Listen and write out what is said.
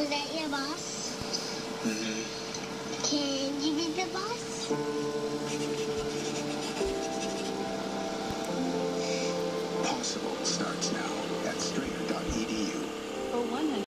Is that your boss? Mm-hmm. Can you be the boss? Possible.